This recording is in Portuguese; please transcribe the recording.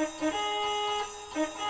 Música